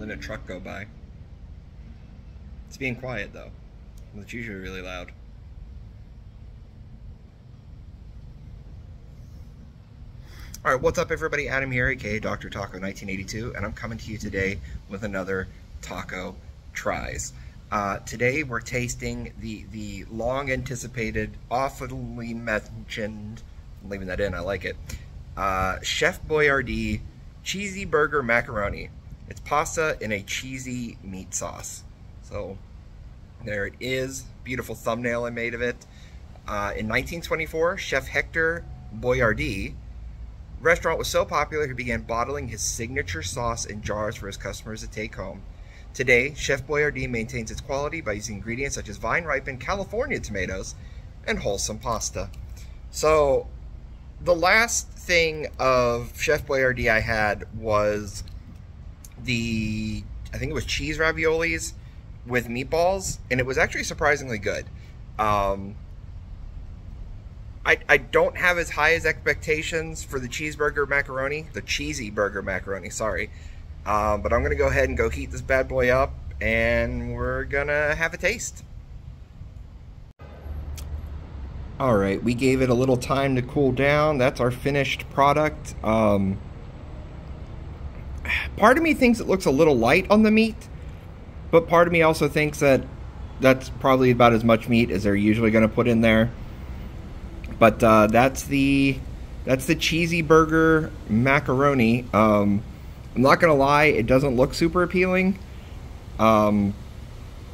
letting a truck go by. It's being quiet though. It's usually really loud. All right, what's up, everybody? Adam here, aka Dr. Taco 1982, and I'm coming to you today with another taco tries. Uh, today we're tasting the the long anticipated, oftenly mentioned, I'm leaving that in, I like it, uh, Chef Boyardee cheesy burger macaroni. It's pasta in a cheesy meat sauce. So there it is, beautiful thumbnail I made of it. Uh, in 1924, Chef Hector Boiardi restaurant was so popular he began bottling his signature sauce in jars for his customers to take home. Today, Chef Boyardee maintains its quality by using ingredients such as vine-ripened California tomatoes and wholesome pasta. So, the last thing of Chef Boyardee I had was the, I think it was cheese raviolis with meatballs, and it was actually surprisingly good. Um, I, I don't have as high as expectations for the cheeseburger macaroni, the cheesy burger macaroni, sorry. Um, but I'm going to go ahead and go heat this bad boy up and we're going to have a taste. All right, we gave it a little time to cool down. That's our finished product. Um, part of me thinks it looks a little light on the meat, but part of me also thinks that that's probably about as much meat as they're usually going to put in there. But uh, that's the that's the cheesy burger macaroni. Um, I'm not gonna lie, it doesn't look super appealing. Um,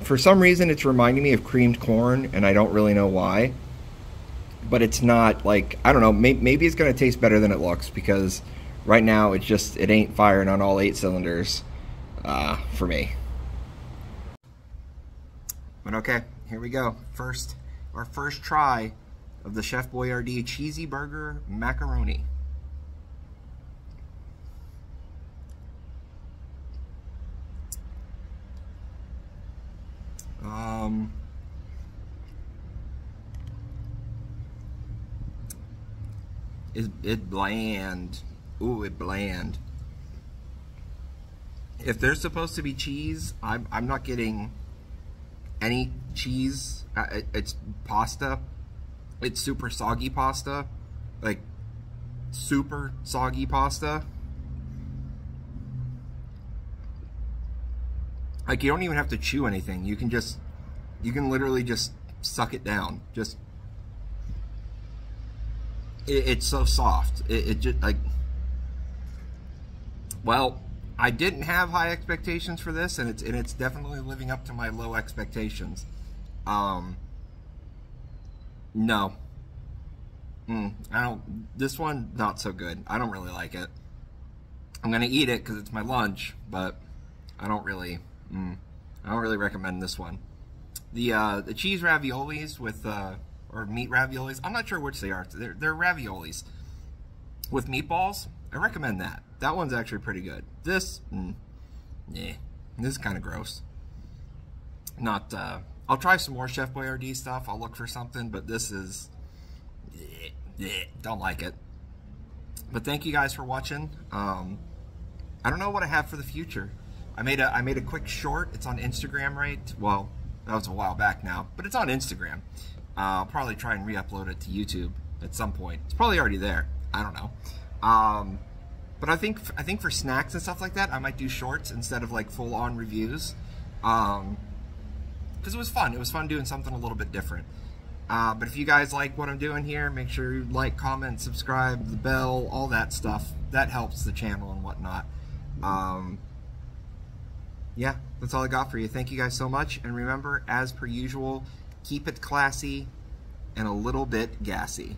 for some reason, it's reminding me of creamed corn, and I don't really know why. But it's not like I don't know. May, maybe it's gonna taste better than it looks because right now it's just it ain't firing on all eight cylinders uh, for me. But okay, here we go. First, our first try of the Chef Boyardee Cheesy Burger Macaroni. Um, is it bland? Ooh, it bland. If there's supposed to be cheese, I'm I'm not getting any cheese. Uh, it's pasta it's super soggy pasta. Like, super soggy pasta. Like, you don't even have to chew anything. You can just, you can literally just suck it down. Just, it, it's so soft. It, it just, like, well, I didn't have high expectations for this, and it's and it's definitely living up to my low expectations. Um, no. Mm, I don't. This one not so good. I don't really like it. I'm gonna eat it because it's my lunch, but I don't really. Mm, I don't really recommend this one. The uh, the cheese raviolis with uh, or meat raviolis. I'm not sure which they are. They're, they're raviolis with meatballs. I recommend that. That one's actually pretty good. This, mm, yeah, this is kind of gross. Not uh, I'll try some more Chef Boyardee stuff. I'll look for something, but this is, yeah, yeah, don't like it. But thank you guys for watching. Um, I don't know what I have for the future. I made a I made a quick short. It's on Instagram, right? Well, that was a while back now, but it's on Instagram. Uh, I'll probably try and re-upload it to YouTube at some point. It's probably already there. I don't know. Um, but I think I think for snacks and stuff like that, I might do shorts instead of like full-on reviews. Um, because it was fun. It was fun doing something a little bit different. Uh, but if you guys like what I'm doing here, make sure you like, comment, subscribe, the bell, all that stuff. That helps the channel and whatnot. Um, yeah, that's all I got for you. Thank you guys so much. And remember, as per usual, keep it classy and a little bit gassy.